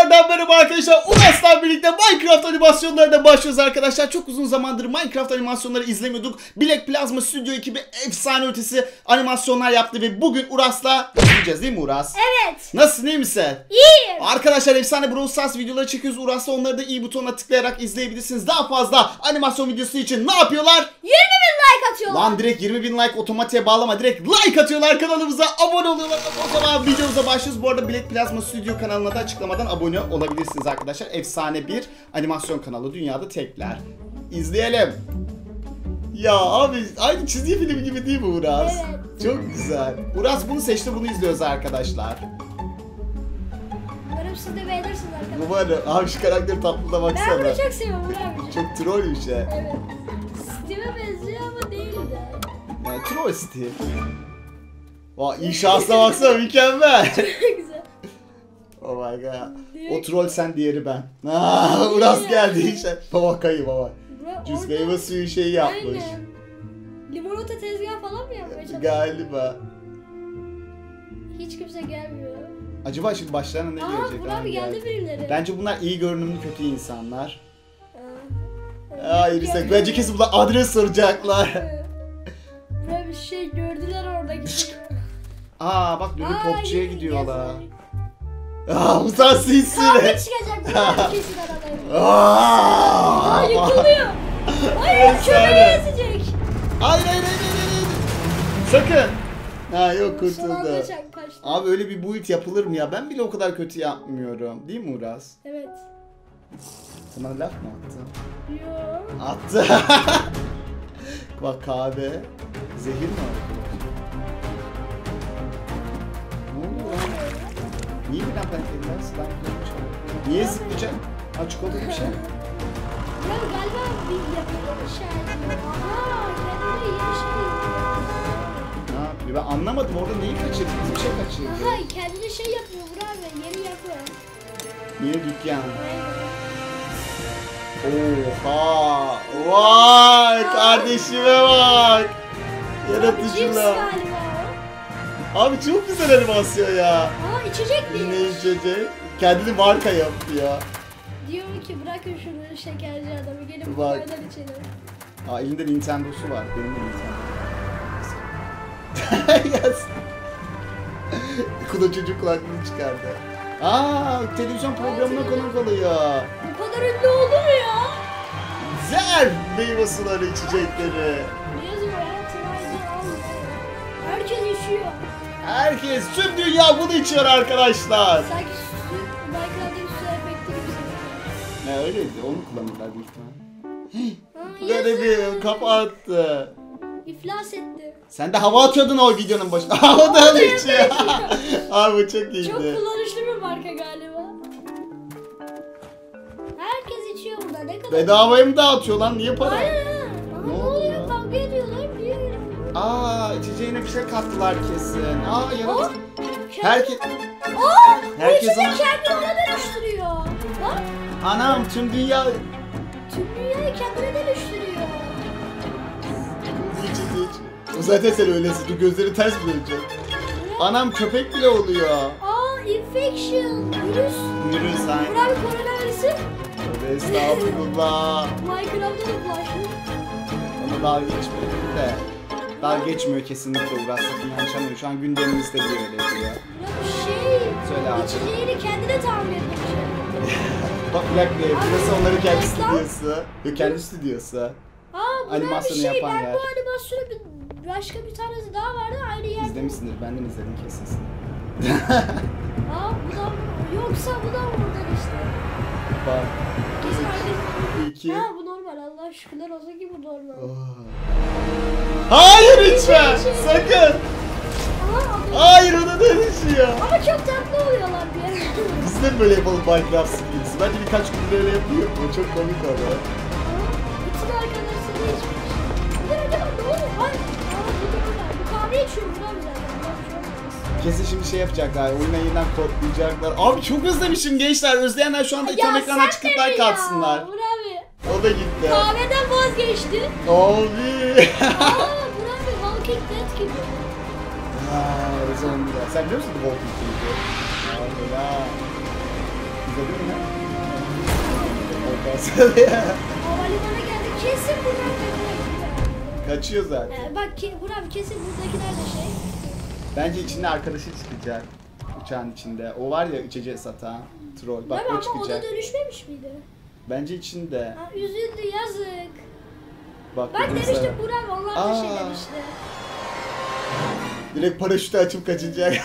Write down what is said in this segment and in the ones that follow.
Tekrardan merhaba arkadaşlar. Uras'la birlikte Minecraft animasyonlarına başlıyoruz arkadaşlar. Çok uzun zamandır Minecraft animasyonları izlemiyorduk. Black Plasma Studio ekibi efsane ötesi animasyonlar yaptı ve bugün Uras'la izleyeceğiz değil mi Uras? Evet. Nasılsın iyi misin? İyiyim. Arkadaşlar efsane Brawl Stars videoları çekiyoruz. Uras'la onları da iyi butonuna tıklayarak izleyebilirsiniz. Daha fazla animasyon videosu için ne yapıyorlar? 20 bin like atıyorlar. Lan direkt 20 bin like otomatiğe bağlama. Direkt like atıyorlar kanalımıza. Abone oluyorlar. O zaman videomuza başlıyoruz. Bu arada Black Plasma Studio kanalına da açıklamadan abone olabilirsiniz arkadaşlar. Efsane bir animasyon kanalı. Dünyada tekler. İzleyelim. Ya abi aynı çizgi film gibi değil mi Uras? Evet. Çok güzel. Uras bunu seçti bunu izliyoruz arkadaşlar. Umarım siz de beğenirsiniz arkadaşlar. Umarım. Abi şu karakter tatlı da Ben baksana. bunu çok seviyorum abicim. Çok troll bir şey. Evet. Steve'e benziyor. Yani troll Steve. Vay inşasına baksana mükemmel. Çok güzel. Oh my god. O troll sen diğeri ben. Aa, Uras geldi işte. Baba kayı baba. Cüz meyve suyu şeyi yapmış. Aynen. Limonata tezgahı falan mı çalışıyor? Galiba. Hiç kimse gelmiyor. Acaba şimdi başlarına ne Aa gelecek? Ha, abi geldi birileri. Bence bunlar iyi görünümlü kötü insanlar. Aa, Hayır işte bence kesin bunlar adres soracaklar. Bir şey gördüler orada gidiyor. Aa bak Lollipopçuya Aa, gidiyorlar. Aa bu sen Kavga sinsiyle. çıkacak bunlar kesin aralarında. Aa! Aa yıkılıyor. Hayır köpeği ezecek. Hayır hayır hayır hayır. Sakın. Ha yok kurtuldu. Abi öyle bir build yapılır mı ya? Ben bile o kadar kötü yapmıyorum. Değil mi Uras? Evet. Sana laf mı attı? Yo. Attı. Bak kahve. Zehir mi arkadaş? Ne lan? Niye birden pençeliler? Slime koymuş. Niye zıplayacak? Ha çikolata bir şey. Ya galiba bir bir şey diyor. Aha kendine yeni şey. Ne yapıyor? Ben anlamadım orada neyi kaçırdı? Biz bir şey kaçırdı. Aha kendine şey yapıyor Burak abi yeni yapı. Yeni dükkan. Oha! Vay! Kardeşime bak! Yaratıcılar. Abi çok güzel animasyon ya. Aa içecek Yine diyor. içecek. Kendini marka yapıyor. Diyor ki bırakın şunu şekerci adamı gelin Bak. kaydan içelim. Aa elinde Nintendo'su var. Benim de Nintendo. yes. Kuda çocuk kulaklığını çıkardı. Aa televizyon programına konuk oluyor. Bu kadar ünlü oldu mu ya? Güzel meyve suları içecekleri. İçiyor. Herkes tüm dünya bunu içiyor arkadaşlar. Sanki su, Minecraft'taki su efekti gibi. Ne öyleydi onu kullanırlar büyük ihtimal. Ha, Garibim yazık. kapattı. İflas etti. Sen de hava atıyordun o videonun başında. öyle içiyor. Abi bu çok iyiydi. Çok kullanışlı bir marka galiba. Herkes içiyor burada. Ne kadar... Bedavaya mı dağıtıyor lan? Niye para? Aynen. Aa içeceğine bir şey kattılar kesin. Aa yaratıcı. kendi- Herkes... Aa, Herkes bu içecek kendini ona dönüştürüyor. Bak, Anam tüm dünya... tüm dünyayı kendine dönüştürüyor. İç iç iç. O zaten sen öylesin. Dur gözleri ters mi dönecek? Anam köpek bile oluyor. Aa, infection, virüs. Yürü sen. Burak koronavirüsü Tövbe Estağfurullah. Minecraft'ta da bulaşmış. Ona dalga geçmeyelim de. Dalga geçmiyor kesinlikle yanlış anlıyor. Şu an gündemimizde diyor öyle diyor. Şey, Söyle abi. içeceğini kendine tahmin etmiş. Bak bir dakika burası onların kendi Reklam. stüdyosu. Yok kendi stüdyosu. Aa, Burak bir Animasyonu şey, yapan ben yer. bu animasyonu bir, başka bir tanesi daha vardı aynı yerde. İzlemişsindir benden izledim kesin. Aa, bu da, yoksa bu da oradan işte. Bak. Kesin aynı. İki. Ha bu normal Allah şükürler olsun ki bu normal. Oh. Hayır içme. Sakın. Hayır ona dönüşüyor. Ama çok tatlı oluyorlar bir yer. Biz de böyle yapalım Minecraft skills. Bence birkaç gün böyle yapıyor. O çok komik oluyor. Acaba ne oluyor? Ay, aa, bu normal. Bu kahve içiyorum lan bir olmaz. Kesin şimdi şey yapacaklar. Oyuna yeniden kodlayacaklar. Abi çok özlemişim gençler. Özleyenler şu anda tam ekrana sen çıkıp de mi like ya? atsınlar. Burak abi. O da gitti. Kahveden vazgeçti. Abi Walking Dead gibi. Aa, zombiler. Sen biliyor musun Walking Dead'i? Abi ya. değil mi? Olmaz ya. Havalimanına geldik. Kesin buradan kaçacak. Kaçıyor zaten. Ee, bak ki, Burak abi kesin buradakiler de şey. Bence içinde arkadaşı çıkacak. Uçağın içinde. O var ya içeceği satan. Troll. Bak Değil o ama o da çıkacak. dönüşmemiş miydi? Bence içinde. Ha, üzüldü yazık. Bak, Bak demiştim abi, onlar da şey demişti. Direkt paraşütü açıp kaçacak.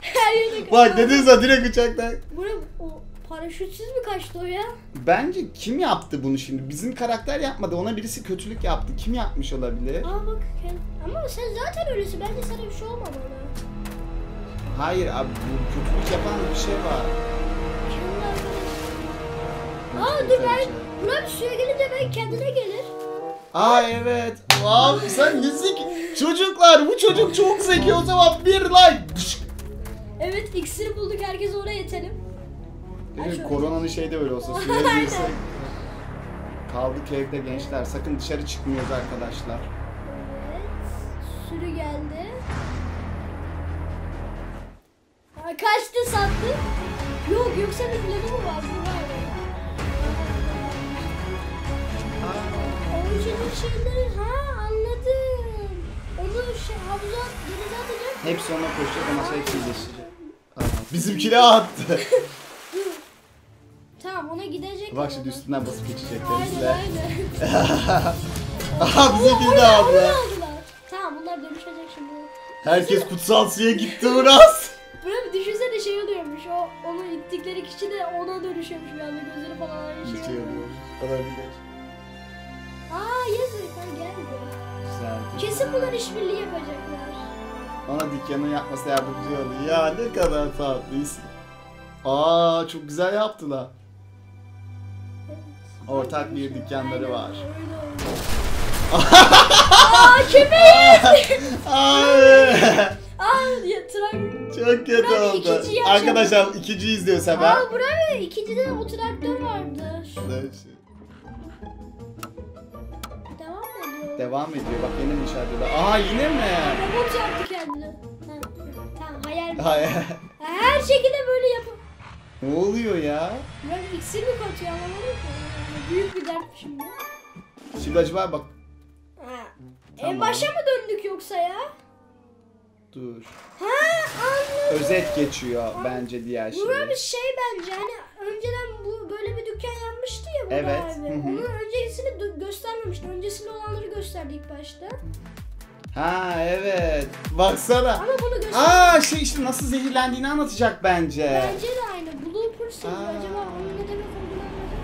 Her yerde Bak dedin sana direkt uçaktan. Burak o paraşütsüz mü kaçtı o ya? Bence kim yaptı bunu şimdi? Bizim karakter yapmadı. Ona birisi kötülük yaptı. Kim yapmış olabilir? Aa bak kend- ama sen zaten öylesin. Bence sana bir şey olmamalı. Hayır abi bu kötülük yapan bir şey var. Kendi. Aa dur bir ben şey. Burak suya gelince ben kendine gelir. Aa evet. Abi sen ne zeki. Çocuklar bu çocuk çok zeki o zaman bir like. Evet iksiri bulduk herkes oraya yetelim. Mi? Aç Koronanın şeyde öyle olsa suya Aynen. girsek. Kaldık evde gençler. Sakın dışarı çıkmıyoruz arkadaşlar. Evet. Sürü geldi. Ha, kaçtı sattı. Yok yoksa bir planı mı var? Şeyleri ha anladım. Onu şey havuza denize atacak. Hepsi ona koşacak ama şey hepsi iyileşecek. Bizimkine attı. Tamam ona gidecek. Bak şimdi üstünden basıp geçecek Aynen aynen. Aha bizimkini de Onu aldı. aldılar. Tamam bunlar dönüşecek şimdi. Herkes kutsal suya gitti Uras. Buraya bir düşünsene şey oluyormuş. O onu ittikleri kişi de ona dönüşüyormuş bir anda gözleri falan aynı şey. oluyor. oluyor. Olabilir. Aa yazık ha geldi. Güzel. Kesin bunlar işbirliği yapacaklar. Ona dükkanı yapması yardımcı oldu. Ya ne kadar tatlısın. Aa çok güzel yaptılar. Evet. Ortak bir dükkanları var. Aa köpeği! Ay Aa trak. çok kötü Burak, oldu. ikinci yapacağım. Arkadaşlar ikinci izliyor Seba. Aa buraya ikincide de o traktör vardı. Devam Devam ediyor. Bak mi işaret Aa yine mi? Robot yaptı kendini. Ha, tamam hayal. Hayır. Her şekilde böyle yapıp. ne oluyor ya? Burak iksir mi katıyor anlamadım ki. Büyük bir dert şimdi. Şimdi acaba bak. Ha. Tamam. En başa mı döndük yoksa ya? Dur. Ha anladım. Özet geçiyor bence diğer şey. Burak bir şey bence hani önceden burada Evet, abi. hı hı. Onun öncesini dö- göstermemişti. Öncesinde olanları gösterdi ilk başta. Ha evet. Baksana. Ama bunu göster. Aa şey işte nasıl zehirlendiğini anlatacak bence. Bence de aynı. Seviyor. Aa. Acaba onun ne demek olduğunu anladım.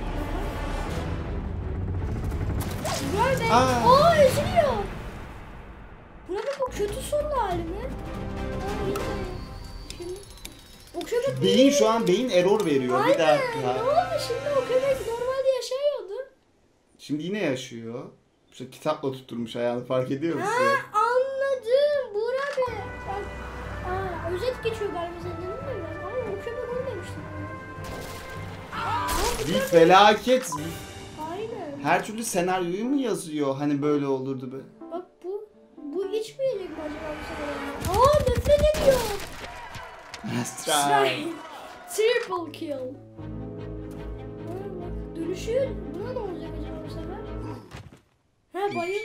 Burak ben... Aa. Aa üzülüyor. Burak bu kötü sonlu hali mi? Aa yine. Şimdi... O köpek Beyin şu an beyin error veriyor. Bir Aynen. Ne dakika. oldu şimdi o köpek yaşıyordu. Şimdi yine yaşıyor. Şu kitapla tutturmuş ayağını fark ediyor musun? Ha anladım. Bey. Bak. Aa özet geçiyor galiba sen dedin mi ben? Ama o köpek onu demiştim. Aa, Bir felaket. Aynen. Her türlü senaryoyu mu yazıyor? Hani böyle olurdu be. Bak bu bu içmeyecek mi acaba bu sefer? Aa nefret ediyor. Strike. Triple kill. Aa, bak dönüşüyor. Ha bayıl.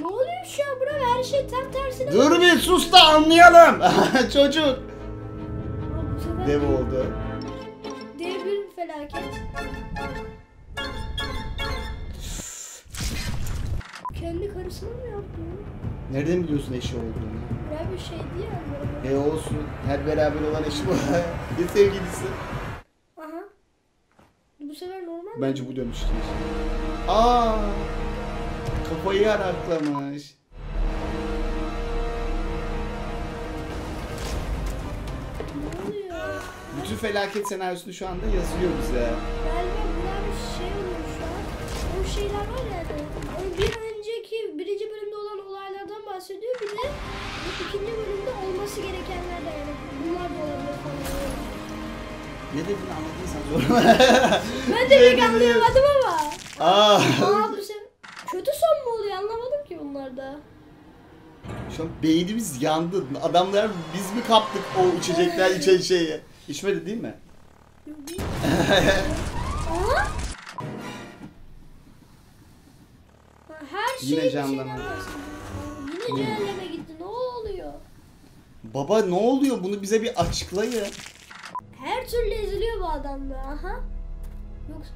Ne oluyor şu an bura? Her şey tam tersine. Dur bir sus da anlayalım. Çocuk. Bu sefer Dev oldu. dev bir felaket. Kendi karısını mı yaptı? Nereden biliyorsun eşi olduğunu? Ya bir şey değil ya. E olsun. Her beraber olan eşi var. ne sevgilisi? Aha. Bu sefer normal? Bence bu dönüştü. Aa! Kafayı yaraklamış. Bütün felaket senaryosunu şu anda yazıyor bize. Galiba bunlar bir şey oluyor şu an. O şeyler var ya hani, bir önceki birinci bölümde olan olaylardan bahsediyor. Bir de ikinci bölümde olması gerekenler de yani. Bunlar da olabilir falan. Ne dediğini anladıysan sorma. Ben de pek anlayamadım ama. Aa! Aa bu sefer kötü son mu oluyor bunlarda. Şu an beynimiz yandı. Adamlar biz mi kaptık o içecekler içen şeyi? İçmedi değil mi? Her şey Yine bahsediyor. Yine cehenneme gitti. Ne oluyor? Baba ne oluyor? Bunu bize bir açıklayın. Her türlü eziliyor bu adam da. Aha. Yoksa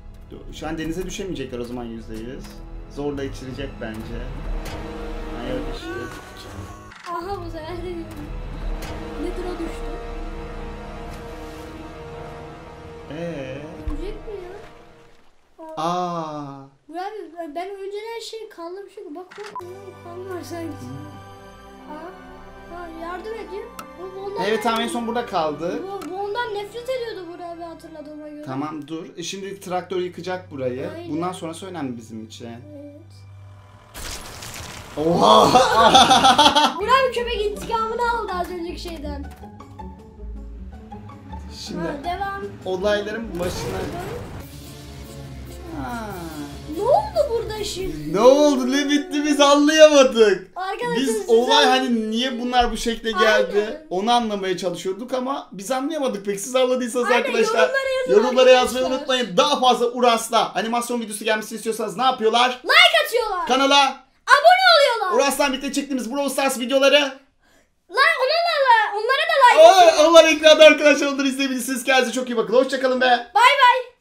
Şu an denize düşemeyecekler o zaman yüzde yüz. Zorla içirecek bence. Aha bu sefer de Nedir o düştü? Ee. Ölecek mi ya? Aa, Aa. Burak abi ben önceden şey kanlamışım. Bak bak bak, kan var sanki. Ha, ha yardım ediyor. Bu, bu ondan Evet tamam en son burada kaldı. Bu, bu ondan nefret ediyordu Burak abi hatırladığıma göre. Tamam dur. E Şimdi traktör yıkacak burayı. Aynen. Bundan sonrası önemli bizim için. Evet. Oha! Abi köpek intikamını aldı az önceki şeyden. Şimdi Ha, devam. olayların başına... Ha. Ne oldu burada şimdi? Ne oldu ne bitti biz anlayamadık. Arkadaşlar Biz size- olay hani niye bunlar bu şekle geldi Aynen. onu anlamaya çalışıyorduk ama biz anlayamadık pek siz anladıysanız Aynen, arkadaşlar yorumlara yazın yazmayı arkadaşlar. unutmayın. Daha fazla Uras'la animasyon videosu gelmesini istiyorsanız ne yapıyorlar? Like atıyorlar. Kanala abone Uras'la birlikte çektiğimiz Brawl Stars videoları Like onlara, onlara da like atıyorlar. Aa, onlar ekranda arkadaşlar onları izleyebilirsiniz. Kendinize çok iyi bakın. Hoşçakalın be. Bay bay.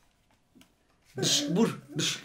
Dış, vur. Dış.